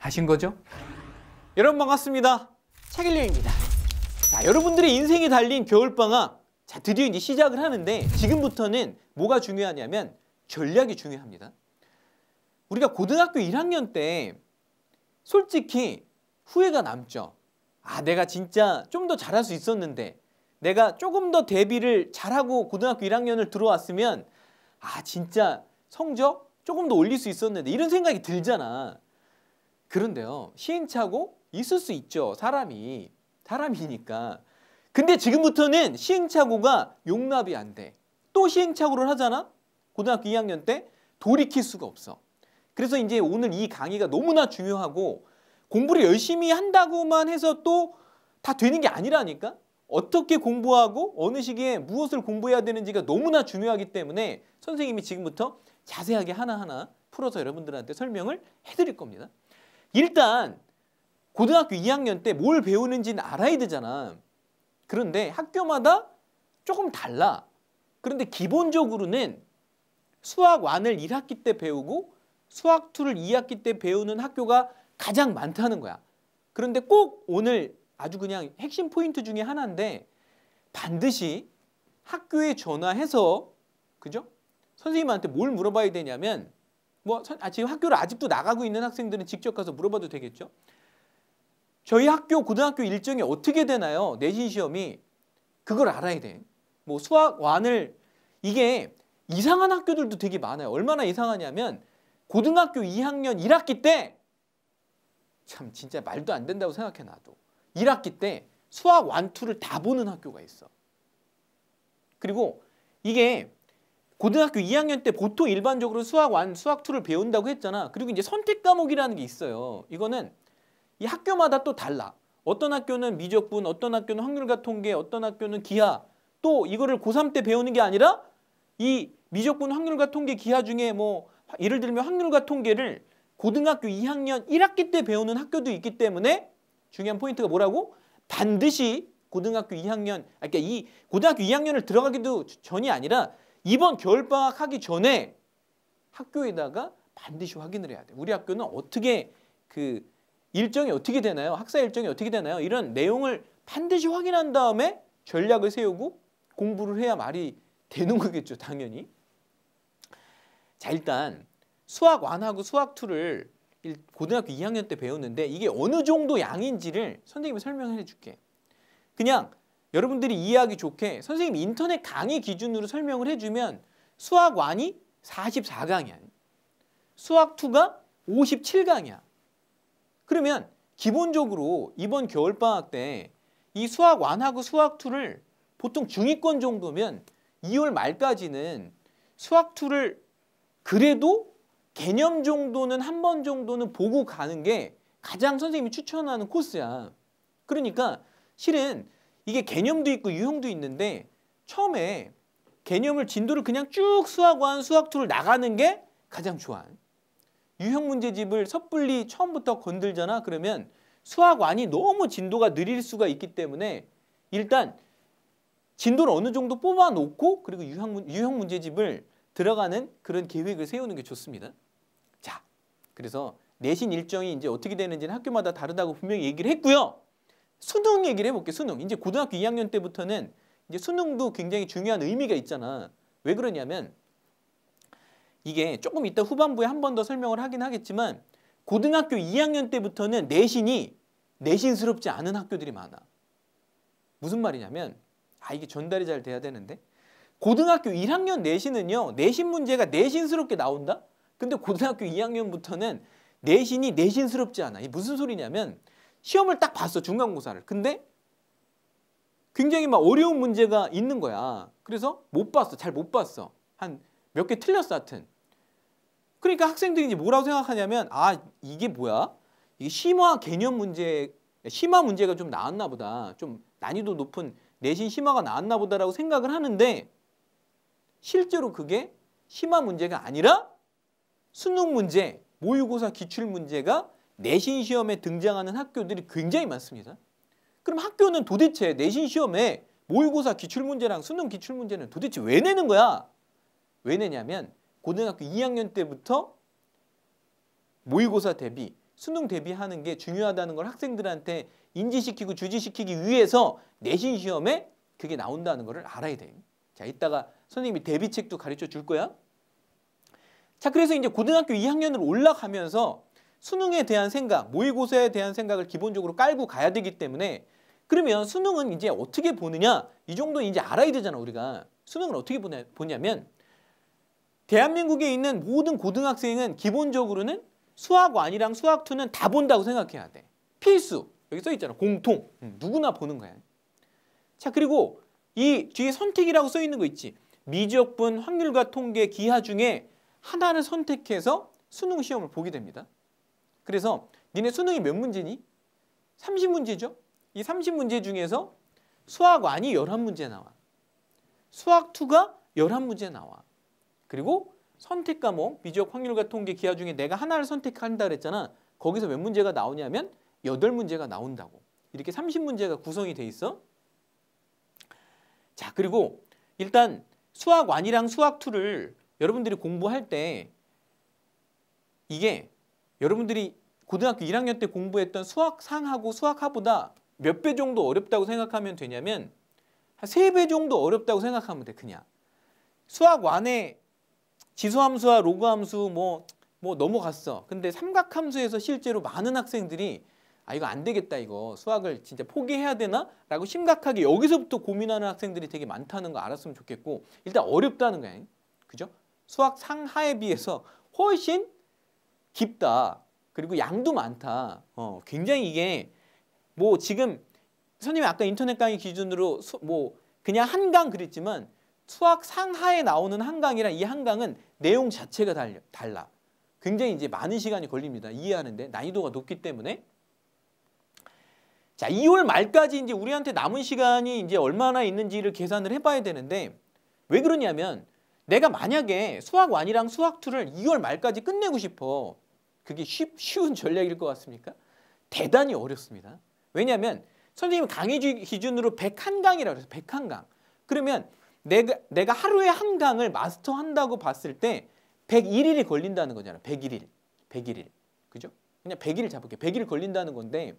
하신 거죠? 여러분 반갑습니다. 차길령입니다. 자, 여러분들의 인생이 달린 겨울방학 자, 드디어 이제 시작을 하는데 지금부터는 뭐가 중요하냐면 전략이 중요합니다. 우리가 고등학교 1학년 때 솔직히 후회가 남죠. 아, 내가 진짜 좀 더 잘할 수 있었는데 내가 조금 더 대비를 잘하고 고등학교 1학년을 들어왔으면 아, 진짜 성적 조금 더 올릴 수 있었는데 이런 생각이 들잖아. 그런데요. 시행착오 있을 수 있죠. 사람이. 사람이니까. 근데 지금부터는 시행착오가 용납이 안 돼. 또 시행착오를 하잖아? 고등학교 2학년 때 돌이킬 수가 없어. 그래서 이제 오늘 이 강의가 너무나 중요하고 공부를 열심히 한다고만 해서 또 다 되는 게 아니라니까? 어떻게 공부하고 어느 시기에 무엇을 공부해야 되는지가 너무나 중요하기 때문에 선생님이 지금부터 자세하게 하나하나 풀어서 여러분들한테 설명을 해드릴 겁니다. 일단 고등학교 2학년 때 뭘 배우는지는 알아야 되잖아. 그런데 학교마다 조금 달라. 그런데 기본적으로는 수학 1을 1학기 때 배우고 수학 2를 2학기 때 배우는 학교가 가장 많다는 거야. 그런데 꼭 오늘 아주 그냥 핵심 포인트 중에 하나인데 반드시 학교에 전화해서 그죠? 선생님한테 뭘 물어봐야 되냐면 뭐 아, 지금 학교를 아직도 나가고 있는 학생들은 직접 가서 물어봐도 되겠죠? 저희 학교 고등학교 일정이 어떻게 되나요? 내신 시험이 그걸 알아야 돼. 뭐 수학 완을 이게 이상한 학교들도 되게 많아요. 얼마나 이상하냐면 고등학교 2학년 1학기 때 참 진짜 말도 안 된다고 생각해 놔도 1학기 때 수학 완투를 다 보는 학교가 있어. 그리고 이게 고등학교 2학년 때 보통 일반적으로 수학 완, 수학 투를 배운다고 했잖아. 그리고 이제 선택 과목이라는 게 있어요. 이거는 이 학교마다 또 달라. 어떤 학교는 미적분, 어떤 학교는 확률과 통계, 어떤 학교는 기하. 또 이거를 고3 때 배우는 게 아니라 이 미적분, 확률과 통계, 기하 중에 뭐 예를 들면 확률과 통계를 고등학교 2학년 1학기 때 배우는 학교도 있기 때문에 중요한 포인트가 뭐라고? 반드시 고등학교 2학년, 아, 그러니까 이 고등학교 2학년을 들어가기도 전이 아니라 이번 겨울방학 하기 전에 학교에다가 반드시 확인을 해야 돼. 우리 학교는 어떻게 그 일정이 어떻게 되나요? 학사 일정이 어떻게 되나요? 이런 내용을 반드시 확인한 다음에 전략을 세우고 공부를 해야 말이 되는 거겠죠, 당연히. 자, 일단 수학 1하고 수학 2를 고등학교 2학년 때 배웠는데 이게 어느 정도 양인지를 선생님이 설명해 줄게. 그냥 여러분들이 이해하기 좋게 선생님 인터넷 강의 기준으로 설명을 해주면 수학 1이 44강이야. 수학 2가 57강이야. 그러면 기본적으로 이번 겨울방학 때 이 수학 1하고 수학 2를 보통 중위권 정도면 2월 말까지는 수학 2를 그래도 개념 정도는 한 번 정도는 보고 가는 게 가장 선생님이 추천하는 코스야. 그러니까 실은 이게 개념도 있고 유형도 있는데 처음에 개념을 진도를 그냥 쭉 수학 1, 수학 2를 나가는 게 가장 좋아. 유형 문제집을 섣불리 처음부터 건들잖아. 그러면 수학 완이 너무 진도가 느릴 수가 있기 때문에 일단 진도를 어느 정도 뽑아 놓고 그리고 유형, 유형 문제집을 들어가는 그런 계획을 세우는 게 좋습니다. 자, 그래서 내신 일정이 이제 어떻게 되는지는 학교마다 다르다고 분명히 얘기를 했고요. 수능 얘기를 해볼게 수능. 이제 고등학교 2학년 때부터는 이제 수능도 굉장히 중요한 의미가 있잖아. 왜 그러냐면 이게 조금 이따 후반부에 한 번 더 설명을 하긴 하겠지만 고등학교 2학년 때부터는 내신이 내신스럽지 않은 학교들이 많아. 무슨 말이냐면 아 이게 전달이 잘 돼야 되는데 고등학교 1학년 내신은요 내신 문제가 내신스럽게 나온다. 근데 고등학교 2학년부터는 내신이 내신스럽지 않아. 이게 무슨 소리냐면 시험을 딱 봤어 중간고사를. 근데 굉장히 막 어려운 문제가 있는 거야. 그래서 못 봤어. 잘 못 봤어. 한 몇 개 틀렸어 하여튼. 그러니까 학생들이 이제 뭐라고 생각하냐면 아 이게 뭐야? 이게 심화 개념 문제 심화 문제가 좀 나왔나 보다. 좀 난이도 높은 내신 심화가 나왔나 보다라고 생각을 하는데 실제로 그게 심화 문제가 아니라 수능 문제, 모의고사 기출 문제가 내신 시험에 등장하는 학교들이 굉장히 많습니다. 그럼 학교는 도대체 내신 시험에 모의고사 기출 문제랑 수능 기출 문제는 도대체 왜 내는 거야? 왜 내냐면 고등학교 2학년 때부터 모의고사 대비 수능 대비하는 게 중요하다는 걸 학생들한테 인지시키고 주지시키기 위해서 내신 시험에 그게 나온다는 거를 알아야 돼. 자, 이따가 선생님이 대비책도 가르쳐 줄 거야. 자, 그래서 이제 고등학교 2학년으로 올라가면서 수능에 대한 생각, 모의고사에 대한 생각을 기본적으로 깔고 가야 되기 때문에 그러면 수능은 이제 어떻게 보느냐? 이 정도 이제 알아야 되잖아 우리가. 수능을 어떻게 보냐, 보냐면 대한민국에 있는 모든 고등학생은 기본적으로는 수학 1이랑 수학 2는 다 본다고 생각해야 돼. 필수. 여기 써 있잖아. 공통. 음, 누구나 보는 거야. 자 그리고 이 뒤에 선택이라고 써 있는 거 있지? 미적분 확률과 통계 기하 중에 하나를 선택해서 수능 시험을 보게 됩니다 그래서 니네 수능이 몇 문제니? 30문제죠 이 30문제 중에서 수학 1이 11문제 나와 수학 2가 11문제 나와 그리고 선택 과목, 미적 확률과 통계 기하 중에 내가 하나를 선택한다 그랬잖아. 거기서 몇 문제가 나오냐면 여덟 문제가 나온다고. 이렇게 30문제가 구성이 돼 있어. 자, 그리고 일단 수학 1이랑 수학 2를 여러분들이 공부할 때 이게 여러분들이 고등학교 1학년 때 공부했던 수학 상하고 수학 하보다 몇 배 정도 어렵다고 생각하면 되냐면 한세배 정도 어렵다고 생각하면 돼, 그냥. 수학 1에 지수함수와 로그함수 뭐, 뭐 넘어갔어. 근데 삼각함수에서 실제로 많은 학생들이 아 이거 안 되겠다 이거 수학을 진짜 포기해야 되나? 라고 심각하게 여기서부터 고민하는 학생들이 되게 많다는 거 알았으면 좋겠고 일단 어렵다는 거야. 그죠? 수학 상하에 비해서 훨씬 깊다. 그리고 양도 많다. 어, 굉장히 이게 뭐 지금 선생님이 아까 인터넷 강의 기준으로 수, 뭐 그냥 한강 그랬지만 수학 상하에 나오는 한강이랑 이 한강은 내용 자체가 달려, 달라. 굉장히 이제 많은 시간이 걸립니다. 이해하는데 난이도가 높기 때문에 자 2월 말까지 이제 우리한테 남은 시간이 이제 얼마나 있는지를 계산을 해봐야 되는데 왜 그러냐면 내가 만약에 수학 1이랑 수학 2를 2월 말까지 끝내고 싶어 그게 쉽, 쉬운 전략일 것 같습니까? 대단히 어렵습니다. 왜냐하면 선생님 강의 기준으로 101강이라고 해서 101강 그러면 내가, 내가 하루에 한 강을 마스터한다고 봤을 때 101일이 걸린다는 거잖아. 101일. 101일. 그죠? 그냥 100일 잡을게. 100일 걸린다는 건데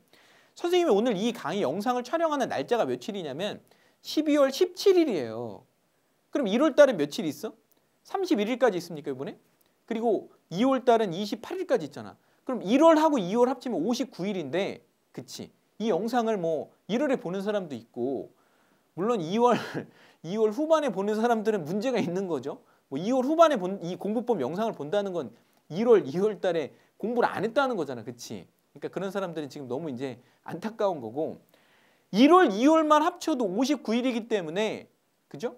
선생님이 오늘 이 강의 영상을 촬영하는 날짜가 며칠이냐면 12월 17일이에요. 그럼 1월 달에 며칠 있어? 31일까지 있습니까, 이번에? 그리고 2월 달은 28일까지 있잖아. 그럼 1월하고 2월 합치면 59일인데 그치? 이 영상을 뭐 1월에 보는 사람도 있고 물론 2월 2월 후반에 보는 사람들은 문제가 있는 거죠. 뭐 2월 후반에 본 이 공부법 영상을 본다는 건 1월, 2월 달에 공부를 안 했다는 거잖아. 그치? 그러니까 그런 사람들은 지금 너무 이제 안타까운 거고 1월, 2월만 합쳐도 59일이기 때문에 그죠?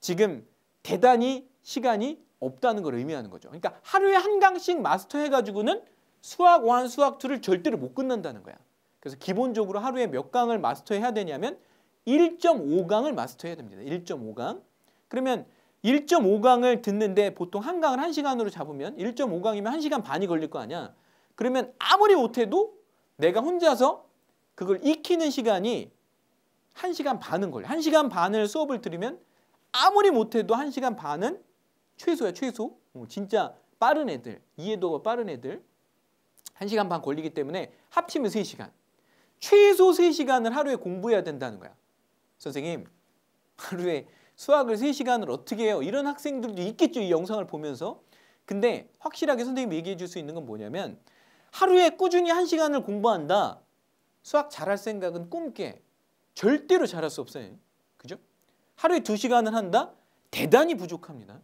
지금 대단히 시간이 없다는 걸 의미하는 거죠. 그러니까 하루에 한 강씩 마스터 해가지고는 수학 1, 수학 2를 절대로 못 끝난다는 거야. 그래서 기본적으로 하루에 몇 강을 마스터해야 되냐면 1.5강을 마스터해야 됩니다. 1.5강. 그러면 1.5강을 듣는데 보통 한 강을 1시간으로 잡으면 1.5강이면 1시간 반이 걸릴 거 아니야. 그러면 아무리 못해도 내가 혼자서 그걸 익히는 시간이 1시간 반은 걸려. 1시간 반을 수업을 들으면 아무리 못해도 1시간 반은 최소야 최소. 어, 진짜 빠른 애들, 이해도가 빠른 애들 1시간 반 걸리기 때문에 합치면 3시간. 최소 3시간을 하루에 공부해야 된다는 거야. 선생님 하루에 수학을 3시간을 어떻게 해요? 이런 학생들도 있겠죠. 이 영상을 보면서. 근데 확실하게 선생님이 얘기해 줄 수 있는 건 뭐냐면 하루에 꾸준히 1시간을 공부한다. 수학 잘할 생각은 꿈깨. 절대로 잘할 수 없어요. 그죠? 하루에 2시간을 한다? 대단히 부족합니다.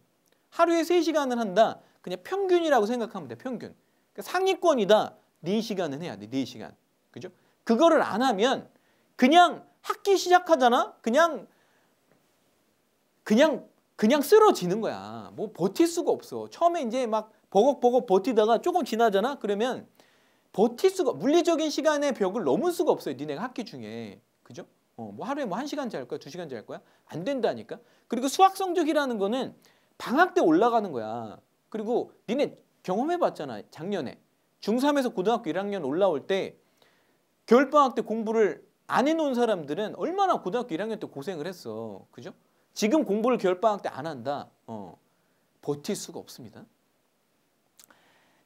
하루에 3시간을 한다? 그냥 평균이라고 생각하면 돼. 평균. 그러니까 상위권이다. 4시간은 해야 돼. 4시간. 그죠? 그거를 안 하면 그냥 학기 시작하잖아. 그냥 그냥 그냥 쓰러지는 거야. 뭐 버틸 수가 없어. 처음에 이제 막 버벅버벅 버티다가 조금 지나잖아. 그러면 버틸 수가 물리적인 시간의 벽을 넘을 수가 없어요. 니네가 학기 중에. 그죠? 어, 뭐 하루에 뭐 한시간잘 거야? 두시간잘 거야? 안 된다니까. 그리고 수학 성적이라는 거는 방학 때 올라가는 거야. 그리고 니네 경험해 봤잖아. 작년에. 중3에서 고등학교 1학년 올라올 때 겨울방학 때 공부를 안 해놓은 사람들은 얼마나 고등학교 1학년 때 고생을 했어. 그죠? 지금 공부를 겨울방학 때 안 한다. 어, 버틸 수가 없습니다.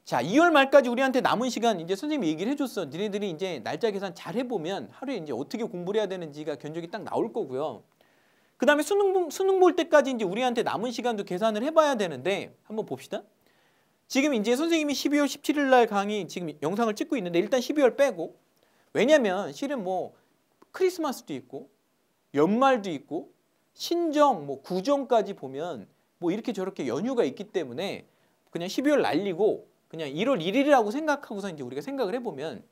자, 2월 말까지 우리한테 남은 시간 이제 선생님이 얘기를 해줬어. 니네들이 이제 날짜 계산 잘 해보면 하루에 이제 어떻게 공부를 해야 되는지가 견적이 딱 나올 거고요. 그 다음에 수능, 수능 볼 때까지 이제 우리한테 남은 시간도 계산을 해봐야 되는데 한번 봅시다. 지금 이제 선생님이 12월 17일 날 강의 지금 영상을 찍고 있는데 일단 12월 빼고. 왜냐면 실은 뭐 크리스마스도 있고 연말도 있고 신정 뭐 구정까지 보면 뭐 이렇게 저렇게 연휴가 있기 때문에 그냥 12월 날리고 그냥 1월 1일이라고 생각하고서 이제 우리가 생각을 해보면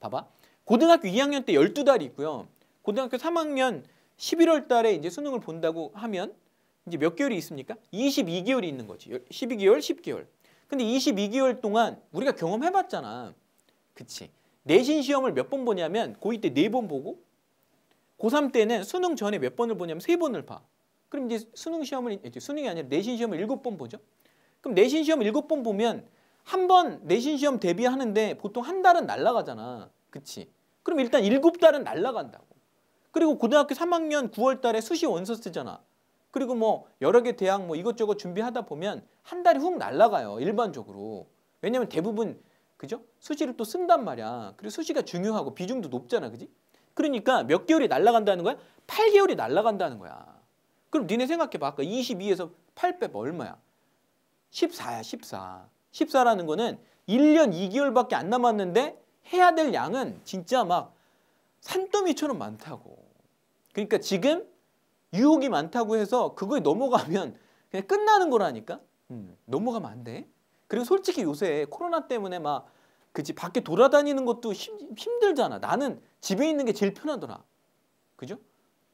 봐봐. 고등학교 2학년 때 12달이 있고요. 고등학교 3학년 11월 달에 이제 수능을 본다고 하면 이제 몇 개월이 있습니까? 22개월이 있는 거지 12개월 10개월 근데 22개월 동안 우리가 경험해 봤잖아 그치 내신 시험을 몇 번 보냐면 고2 때 네 번 보고 고3 때는 수능 전에 몇 번을 보냐면 세 번을 봐 그럼 이제 수능 시험을 이제 수능이 아니라 내신 시험을 일곱 번 보죠 그럼 내신 시험 일곱 번 보면 한 번 내신 시험 대비하는데 보통 한 달은 날라가잖아. 그치? 그럼 일단 일곱 달은 날라간다고. 그리고 고등학교 3학년 9월 달에 수시 원서 쓰잖아. 그리고 뭐 여러 개 대학 뭐 이것저것 준비하다 보면 한 달이 훅 날라가요. 일반적으로. 왜냐면 대부분 그죠? 수시를 또 쓴단 말이야. 그리고 수시가 중요하고 비중도 높잖아. 그지? 그러니까 몇 개월이 날라간다는 거야? 8개월이 날라간다는 거야. 그럼 니네 생각해 봐. 아까 22에서 8 빼봐 얼마야? 14야 14. 14라는 거는 1년 2개월밖에 안 남았는데 해야 될 양은 진짜 막 산더미처럼 많다고. 그러니까 지금 유혹이 많다고 해서 그거에 넘어가면 그냥 끝나는 거라니까. 음, 넘어가면 안 돼. 그리고 솔직히 요새 코로나 때문에 막 그지 밖에 돌아다니는 것도 힘, 힘들잖아. 나는 집에 있는 게 제일 편하더라. 그죠?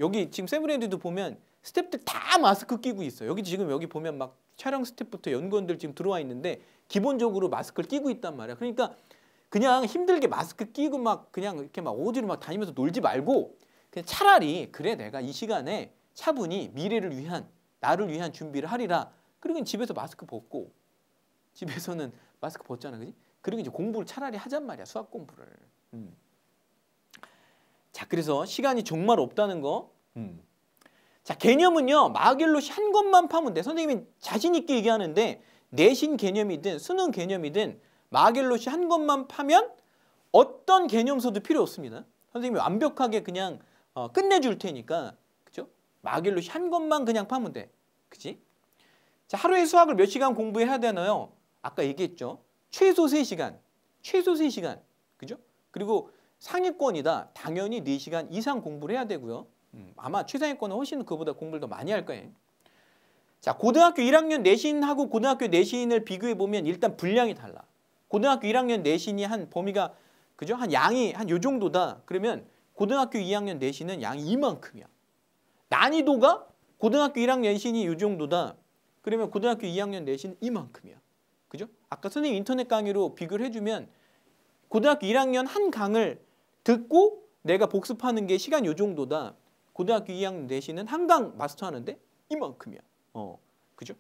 여기 지금 세브랜드도 보면 스탭들 다 마스크 끼고 있어. 여기 지금 여기 보면 막 촬영 스태프부터 연구원들 지금 들어와 있는데 기본적으로 마스크를 끼고 있단 말이야. 그러니까 그냥 힘들게 마스크 끼고 막 그냥 이렇게 막 어디로 막 다니면서 놀지 말고 그냥 차라리 그래 내가 이 시간에 차분히 미래를 위한 나를 위한 준비를 하리라. 그리고 집에서 마스크 벗고 집에서는 마스크 벗잖아, 그지? 그리고 이제 공부를 차라리 하잔 말이야, 수학 공부를. 음. 자, 그래서 시간이 정말 없다는 거. 음. 자 개념은요 마겔롯이 한 것만 파면 돼. 선생님이 자신 있게 얘기하는데 내신 개념이든 수능 개념이든 마겔롯이 한 것만 파면 어떤 개념서도 필요 없습니다. 선생님이 완벽하게 그냥 어, 끝내줄 테니까 그죠? 마겔롯이 한 것만 그냥 파면 돼. 그지? 자 하루에 수학을 몇 시간 공부해야 되나요? 아까 얘기했죠. 최소 3시간. 최소 3시간. 그죠? 그리고 상위권이다. 당연히 4시간 이상 공부를 해야 되고요. 음, 아마 최상위권은 훨씬 그보다 공부를 더 많이 할 거예요. 자, 고등학교 1학년 내신하고 고등학교 내신을 비교해 보면 일단 분량이 달라. 고등학교 1학년 내신이 한 범위가 그죠? 한 양이 한 요 정도다. 그러면 고등학교 2학년 내신은 양이 이만큼이야. 난이도가 고등학교 1학년 내신이 요 정도다. 그러면 고등학교 2학년 내신은 이만큼이야. 그죠? 아까 선생님 인터넷 강의로 비교를 해주면 고등학교 1학년 한 강을 듣고 내가 복습하는 게 시간 요 정도다. 고등학교 2학년 내신은 한 강 마스터하는데 이만큼이야. 어, 그죠?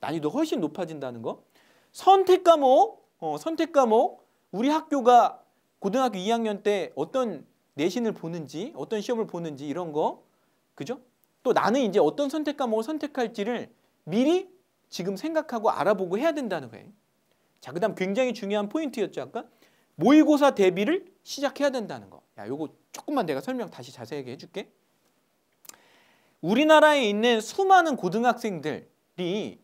난이도 훨씬 높아진다는 거. 선택 과목, 어, 선택 과목. 우리 학교가 고등학교 2학년 때 어떤 내신을 보는지, 어떤 시험을 보는지 이런 거, 그죠? 또 나는 이제 어떤 선택 과목을 선택할지를 미리 지금 생각하고 알아보고 해야 된다는 거예요. 자, 그 다음 굉장히 중요한 포인트였죠 아까 모의고사 대비를 시작해야 된다는 거. 야, 요거 조금만 내가 설명 다시 자세하게 해줄게. 우리나라에 있는 수많은 고등학생들이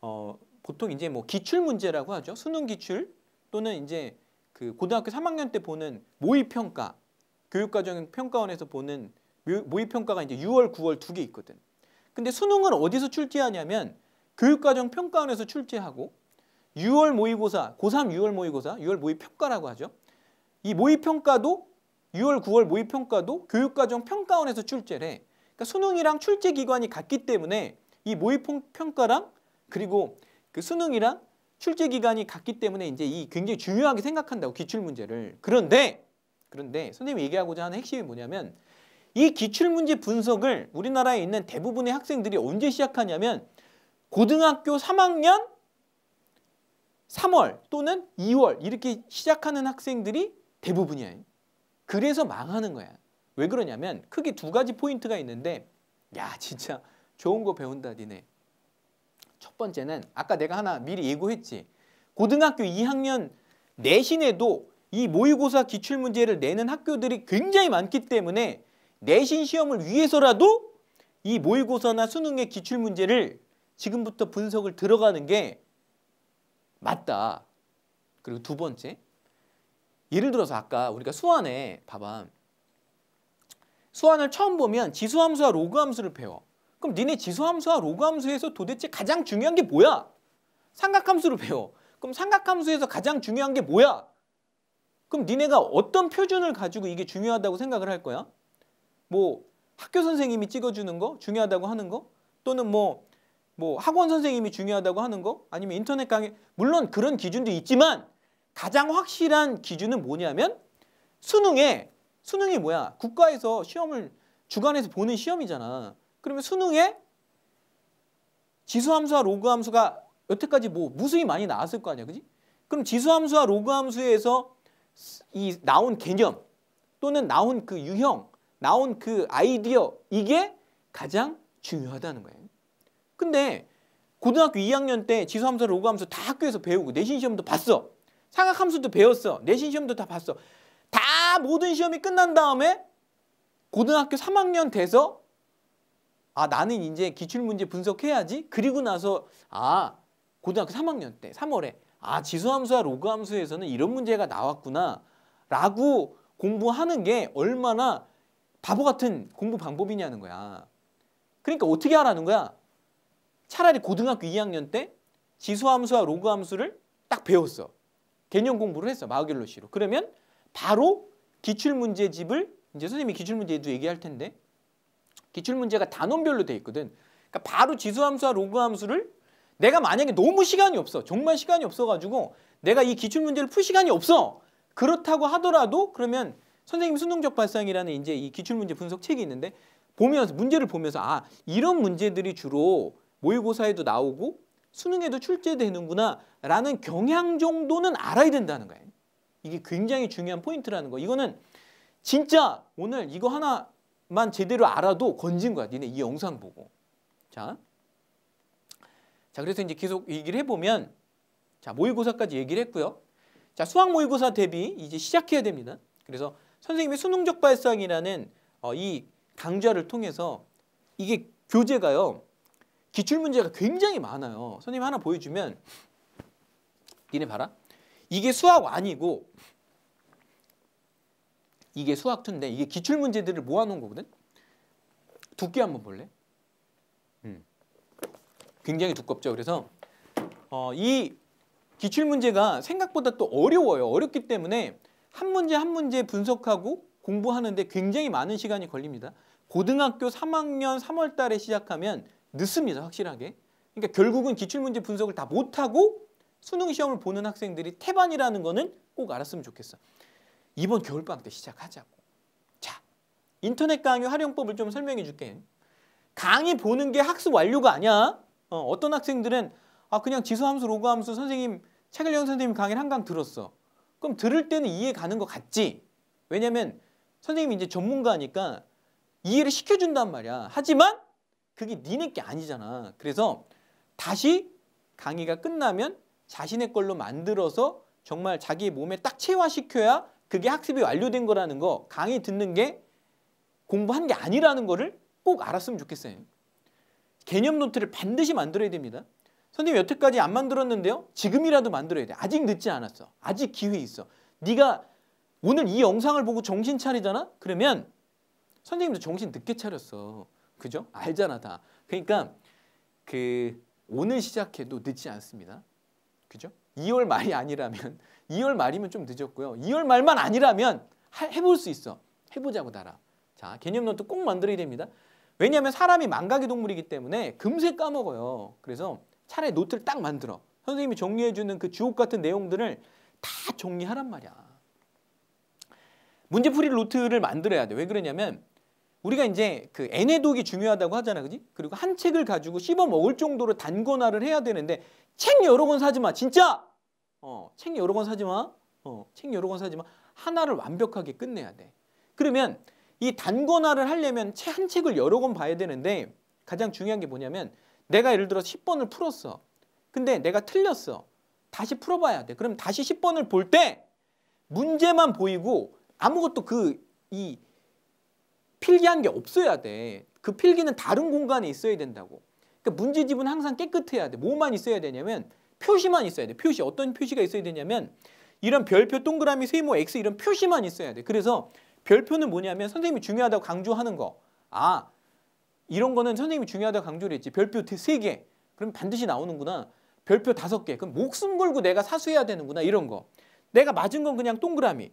어, 보통 이제 뭐 기출 문제라고 하죠. 수능 기출 또는 이제 그 고등학교 3학년 때 보는 모의 평가, 교육과정 평가원에서 보는 모의 평가가 이제 6월, 9월 두 개 있거든. 근데 수능은 어디서 출제하냐면 교육과정 평가원에서 출제하고 6월 모의고사, 고3 6월 모의고사, 6월 모의 평가라고 하죠. 이 모의 평가도 6월, 9월 모의 평가도 교육과정 평가원에서 출제를 해. 그러니까 수능이랑 출제 기관이 같기 때문에 이 모의 평가랑 그리고 그 수능이랑 출제 기간이 같기 때문에 이제 이 굉장히 중요하게 생각한다고 기출 문제를. 그런데 그런데 선생님이 얘기하고자 하는 핵심이 뭐냐면 이 기출 문제 분석을 우리나라에 있는 대부분의 학생들이 언제 시작하냐면 고등학교 3학년 3월 또는 2월 이렇게 시작하는 학생들이 대부분이야. 그래서 망하는 거야. 왜 그러냐면 크게 두 가지 포인트가 있는데 야 진짜 좋은 거 배운다 니네. 첫 번째는 아까 내가 하나 미리 예고했지. 고등학교 2학년 내신에도 이 모의고사 기출문제를 내는 학교들이 굉장히 많기 때문에 내신 시험을 위해서라도 이 모의고사나 수능의 기출문제를 지금부터 분석을 들어가는 게 맞다. 그리고 두 번째, 예를 들어서 아까 우리가 수완에 봐봐. 수완을 처음 보면 지수함수와 로그함수를 배워. 그럼 니네 지수함수와 로그함수에서 도대체 가장 중요한 게 뭐야? 삼각함수를 배워. 그럼 삼각함수에서 가장 중요한 게 뭐야? 그럼 니네가 어떤 표준을 가지고 이게 중요하다고 생각을 할 거야? 뭐 학교 선생님이 찍어주는 거 중요하다고 하는 거 또는 뭐, 뭐 학원 선생님이 중요하다고 하는 거 아니면 인터넷 강의 물론 그런 기준도 있지만 가장 확실한 기준은 뭐냐면 수능에 수능이 뭐야 국가에서 시험을 주관해서 보는 시험이잖아 그러면 수능에 지수함수와 로그함수가 여태까지 뭐 무수히 많이 나왔을 거 아니야 그지 그럼 지수함수와 로그함수에서 이 나온 개념 또는 나온 그 유형, 나온 그 아이디어 이게 가장 중요하다는 거예요. 근데 고등학교 2학년 때 지수함수, 로그함수 다 학교에서 배우고 내신 시험도 봤어. 상학함수도 배웠어. 내신 시험도 다 봤어. 다 모든 시험이 끝난 다음에 고등학교 3학년 돼서 아 나는 이제 기출문제 분석해야지. 그리고 나서 아 고등학교 3학년 때 3월에 아 지수함수와 로그함수에서는 이런 문제가 나왔구나 라고 공부하는 게 얼마나 바보 같은 공부 방법이냐는 거야. 그러니까 어떻게 하라는 거야? 차라리 고등학교 2학년 때 지수함수와 로그함수를 딱 배웠어. 개념 공부를 했어. 마우겔로시로. 그러면 바로 기출문제집을 이제 선생님이 기출문제도 얘기할 텐데 기출문제가 단원별로 돼 있거든. 그러니까 바로 지수함수와 로그함수를 내가 만약에 너무 시간이 없어. 정말 시간이 없어가지고 내가 이 기출문제를 풀 시간이 없어. 그렇다고 하더라도 그러면 선생님 수능적 발상이라는 이제 이 기출문제 분석 책이 있는데 보면서 문제를 보면서 아 이런 문제들이 주로 모의고사에도 나오고 수능에도 출제되는구나 라는 경향 정도는 알아야 된다는 거예요. 이게 굉장히 중요한 포인트라는 거. 이거는 진짜 오늘 이거 하나 만 제대로 알아도 건진 거야. 니네 이 영상 보고. 자. 자, 그래서 이제 계속 얘기를 해보면 자, 모의고사까지 얘기를 했고요. 자, 수학 모의고사 대비 이제 시작해야 됩니다. 그래서 선생님의 수능적 발상이라는 어, 이 강좌를 통해서 이게 교재가요. 기출문제가 굉장히 많아요. 선생님 하나 보여주면 니네 봐라. 이게 수학 아니고 이게 수학 2인데 이게 기출 문제들을 모아놓은 거거든. 두께 한번 볼래? 굉장히 두껍죠. 그래서 어, 이 기출 문제가 생각보다 또 어려워요. 어렵기 때문에 한 문제 한 문제 분석하고 공부하는데 굉장히 많은 시간이 걸립니다. 고등학교 3학년 3월 달에 시작하면 늦습니다. 확실하게. 그러니까 결국은 기출문제 분석을 다 못하고 수능 시험을 보는 학생들이 태반이라는 거는 꼭 알았으면 좋겠어. 이번 겨울방학 때 시작하자고. 자, 인터넷 강의 활용법을 좀 설명해 줄게. 강의 보는 게 학습 완료가 아니야. 어, 떤 학생들은 아 그냥 지수함수, 로그함수 선생님 책을영 선생님 강의를 한강 들었어. 그럼 들을 때는 이해 가는 것 같지? 왜냐면 선생님이 이제 전문가니까 이해를 시켜준단 말이야. 하지만 그게 니네 게 아니잖아. 그래서 다시 강의가 끝나면 자신의 걸로 만들어서 정말 자기 몸에 딱 체화시켜야 그게 학습이 완료된 거라는 거 강의 듣는 게 공부한 게 아니라는 거를 꼭 알았으면 좋겠어요. 개념 노트를 반드시 만들어야 됩니다. 선생님 여태까지 안 만들었는데요. 지금이라도 만들어야 돼. 아직 늦지 않았어. 아직 기회 있어. 네가 오늘 이 영상을 보고 정신 차리잖아? 그러면 선생님도 정신 늦게 차렸어. 그죠? 알잖아 다. 그러니까 그 오늘 시작해도 늦지 않습니다. 그죠? 2월 말이 아니라면 2월 말이면 좀 늦었고요. 2월 말만 아니라면 해볼 수 있어. 해보자고 달아. 자 개념 노트 꼭 만들어야 됩니다. 왜냐하면 사람이 망각의 동물이기 때문에 금세 까먹어요. 그래서 차라리 노트를 딱 만들어. 선생님이 정리해주는 그 주옥 같은 내용들을 다 정리하란 말이야. 문제풀이 노트를 만들어야 돼. 왜 그러냐면 우리가 이제 그 애내독이 중요하다고 하잖아. 그지? 그리고 한 책을 가지고 씹어 먹을 정도로 단권화를 해야 되는데 책 여러 권 사지 마. 진짜! 어, 책 여러 권 사지 마. 어, 책 여러 권 사지 마. 하나를 완벽하게 끝내야 돼. 그러면 이 단권화를 하려면 책 한 책을 여러 권 봐야 되는데 가장 중요한 게 뭐냐면 내가 예를 들어 10번을 풀었어. 근데 내가 틀렸어. 다시 풀어봐야 돼. 그럼 다시 10번을 볼 때 문제만 보이고 아무것도 그 이 필기한 게 없어야 돼. 그 필기는 다른 공간에 있어야 된다고. 그러니까 문제집은 항상 깨끗해야 돼. 뭐만 있어야 되냐면 표시만 있어야 돼. 표시 어떤 표시가 있어야 되냐면 이런 별표, 동그라미, 세모, X 이런 표시만 있어야 돼. 그래서 별표는 뭐냐면 선생님이 중요하다고 강조하는 거. 아 이런 거는 선생님이 중요하다고 강조를 했지. 별표 세 개. 그럼 반드시 나오는구나. 별표 다섯 개. 그럼 목숨 걸고 내가 사수해야 되는구나. 이런 거. 내가 맞은 건 그냥 동그라미.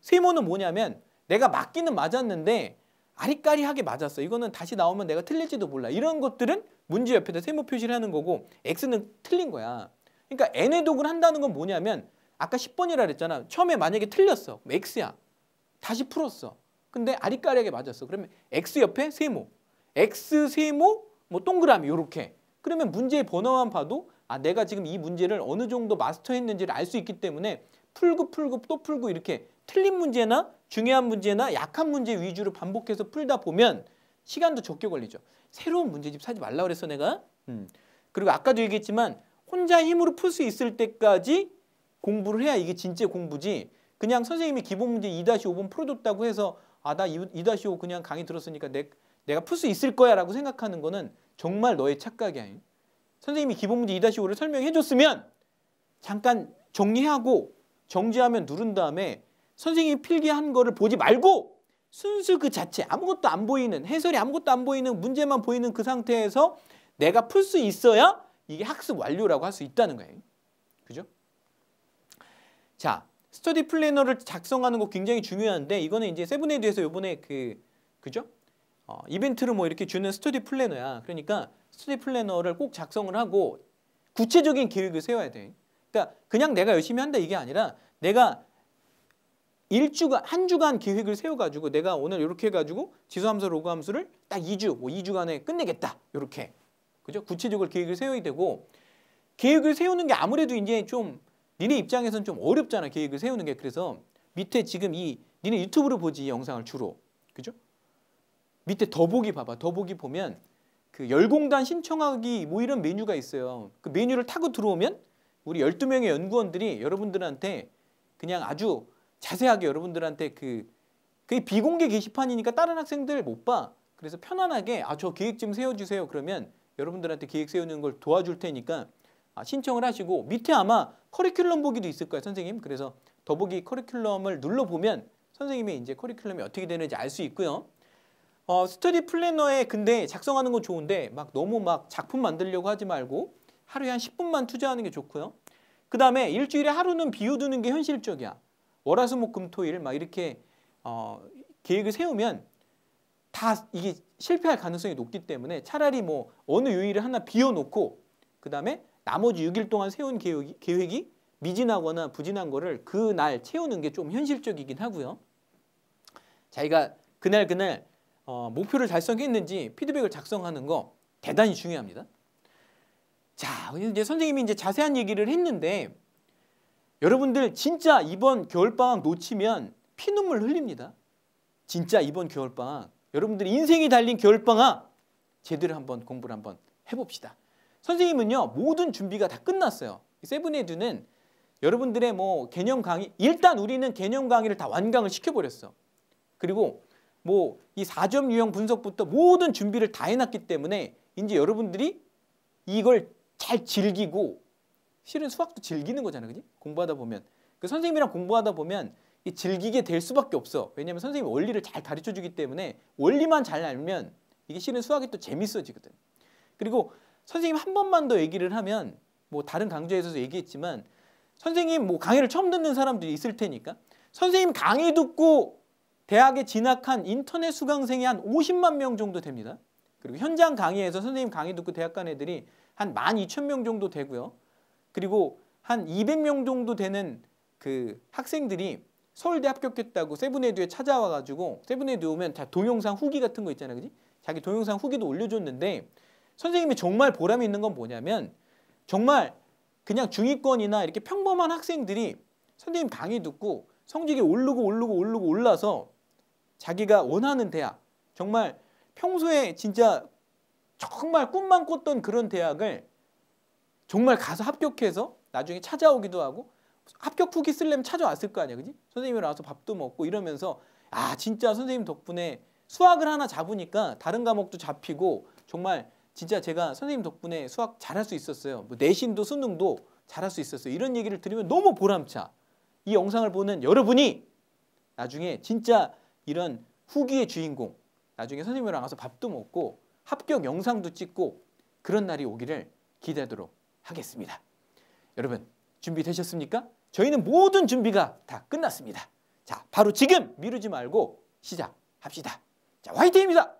세모는 뭐냐면 내가 맞기는 맞았는데 아리까리하게 맞았어. 이거는 다시 나오면 내가 틀릴지도 몰라. 이런 것들은 문제 옆에다 세모 표시를 하는 거고 X는 틀린 거야. 그러니까 n의 독을 한다는 건 뭐냐면 아까 10번이라 그랬잖아. 처음에 만약에 틀렸어. X야. 다시 풀었어. 근데 아리까리하게 맞았어. 그러면 X 옆에 세모. X 세모 뭐 동그라미 요렇게. 그러면 문제의 번호만 봐도 아 내가 지금 이 문제를 어느 정도 마스터했는지를 알 수 있기 때문에 풀고 풀고 또 풀고 이렇게 틀린 문제나 중요한 문제나 약한 문제 위주로 반복해서 풀다 보면 시간도 적게 걸리죠. 새로운 문제집 사지 말라 그랬어 내가. 음. 그리고 아까도 얘기했지만 혼자 힘으로 풀 수 있을 때까지 공부를 해야 이게 진짜 공부지. 그냥 선생님이 기본 문제 2-5번 풀어줬다고 해서 아 나 2-5 그냥 강의 들었으니까 내, 내가 풀 수 있을 거야 라고 생각하는 거는 정말 너의 착각이야. 선생님이 기본 문제 2-5를 설명해 줬으면 잠깐 정리하고 정지하면 누른 다음에 선생님이 필기한 거를 보지 말고 순수 그 자체 아무것도 안 보이는 해설이 아무것도 안 보이는 문제만 보이는 그 상태에서 내가 풀 수 있어야 이게 학습 완료라고 할 수 있다는 거예요. 그죠? 자, study planner를 작성하는 거 굉장히 중요한데 이거는 이제 세븐에듀에서 요번에 그 그죠? 어, 이벤트를 뭐 이렇게 주는 study planner야. 그러니까 study planner를 꼭 작성을 하고 구체적인 계획을 세워야 돼. 그러니까 그냥 내가 열심히 한다 이게 아니라 내가 일주간 한 주간 계획을 세워 가지고 내가 오늘 이렇게 해 가지고 지수 함수 로그 함수를 딱 2주 뭐 2주간에 끝내겠다 이렇게 그죠? 구체적으로 계획을 세워야 되고 계획을 세우는 게 아무래도 이제 좀 니네 입장에서는 좀 어렵잖아 계획을 세우는 게. 그래서 밑에 지금 이 니네 유튜브로 보지 이 영상을 주로. 그죠? 밑에 더보기 봐봐. 더보기 보면 그 열공단 신청하기 뭐 이런 메뉴가 있어요. 그 메뉴를 타고 들어오면 우리 12명의 연구원들이 여러분들한테 그냥 아주 자세하게 여러분들한테 그 그게 비공개 게시판이니까 다른 학생들 못 봐. 그래서 편안하게 아 저 계획 좀 세워주세요. 그러면 여러분들한테 계획 세우는 걸 도와줄 테니까 아, 신청을 하시고 밑에 아마 커리큘럼 보기도 있을 거예요, 선생님. 그래서 더보기 커리큘럼을 눌러보면 선생님의 이제 커리큘럼이 어떻게 되는지 알 수 있고요. 어, 스터디 플래너에 근데 작성하는 건 좋은데 막 너무 막 작품 만들려고 하지 말고 하루에 한 10분만 투자하는 게 좋고요. 그 다음에 일주일에 하루는 비워두는 게 현실적이야. 월화수목금토일 막 이렇게 어, 계획을 세우면 다 이게 실패할 가능성이 높기 때문에 차라리 뭐 어느 요일을 하나 비워놓고 그 다음에 나머지 6일 동안 세운 계획이, 계획이 미진하거나 부진한 거를 그날 채우는 게 좀 현실적이긴 하고요. 자기가 그날 그날 어, 목표를 달성했는지 피드백을 작성하는 거 대단히 중요합니다. 자, 이제 선생님이 이제 자세한 얘기를 했는데 여러분들 진짜 이번 겨울방학 놓치면 피눈물 흘립니다. 진짜 이번 겨울방학 여러분들 인생이 달린 겨울방학 제대로 한번 공부를 한번 해봅시다. 선생님은요 모든 준비가 다 끝났어요. 세븐에듀는 여러분들의 뭐 개념 강의 일단 우리는 개념 강의를 다 완강을 시켜버렸어. 그리고 뭐 이 4점 유형 분석부터 모든 준비를 다 해놨기 때문에 이제 여러분들이 이걸 잘 즐기고 실은 수학도 즐기는 거잖아, 그지? 공부하다 보면 그 선생님이랑 공부하다 보면 즐기게 될 수밖에 없어. 왜냐하면 선생님이 원리를 잘 가르쳐 주기 때문에 원리만 잘 알면 이게 실은 수학이 또 재밌어지거든. 그리고 선생님 한 번만 더 얘기를 하면 뭐 다른 강좌에서도 얘기했지만 선생님 뭐 강의를 처음 듣는 사람들이 있을 테니까 선생님 강의 듣고 대학에 진학한 인터넷 수강생이 한 50만 명 정도 됩니다. 그리고 현장 강의에서 선생님 강의 듣고 대학 간 애들이 한 12,000명 정도 되고요. 그리고 한 200명 정도 되는 그 학생들이 서울대 합격했다고 세븐에듀에 찾아와 가지고 세븐에듀 오면 다 동영상 후기 같은 거 있잖아요. 그지? 자기 동영상 후기도 올려줬는데 선생님이 정말 보람이 있는 건 뭐냐면 정말 그냥 중위권이나 이렇게 평범한 학생들이 선생님 강의 듣고 성적이 오르고 오르고 오르고 올라서 자기가 원하는 대학 정말 평소에 진짜 정말 꿈만 꿨던 그런 대학을 정말 가서 합격해서 나중에 찾아오기도 하고 합격 후기 쓸려면 찾아왔을 거 아니야, 그지? 선생님이랑 와서 밥도 먹고 이러면서 아 진짜 선생님 덕분에 수학을 하나 잡으니까 다른 과목도 잡히고 정말 진짜 제가 선생님 덕분에 수학 잘할 수 있었어요. 뭐 내신도 수능도 잘할 수 있었어요. 이런 얘기를 들으면 너무 보람차. 이 영상을 보는 여러분이 나중에 진짜 이런 후기의 주인공 나중에 선생님이랑 와서 밥도 먹고 합격 영상도 찍고 그런 날이 오기를 기대하도록 하겠습니다. 여러분 준비되셨습니까? 저희는 모든 준비가 다 끝났습니다. 자, 바로 지금 미루지 말고 시작합시다. 자, 화이팅입니다.